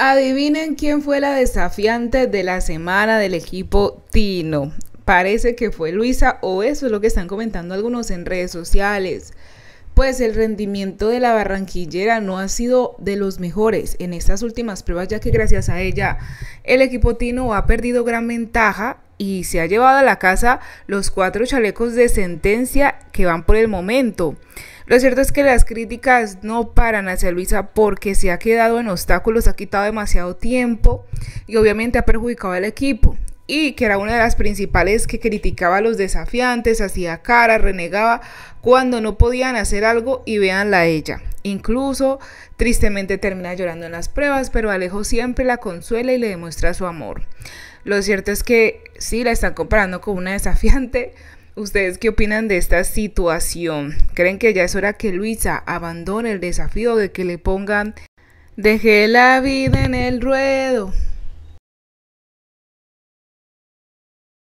Adivinen quién fue la desafiante de la semana del equipo Tino. Parece que fue Luisa o eso es lo que están comentando algunos en redes sociales. Pues el rendimiento de la barranquillera no ha sido de los mejores en estas últimas pruebas ya que gracias a ella el equipo Tino ha perdido gran ventaja y se ha llevado a la casa los cuatro chalecos de sentencia que van por el momento. Lo cierto es que las críticas no paran hacia Luisa porque se ha quedado en obstáculos, ha quitado demasiado tiempo y obviamente ha perjudicado al equipo. Y que era una de las principales que criticaba a los desafiantes, hacía cara, renegaba cuando no podían hacer algo y véanla a ella. Incluso tristemente termina llorando en las pruebas, pero Alejo siempre la consuela y le demuestra su amor. Lo cierto es que sí la están comparando con una desafiante, ¿Ustedes qué opinan de esta situación? ¿Creen que ya es hora que Luisa abandone el desafío de que le pongan Dejé la vida en el ruedo?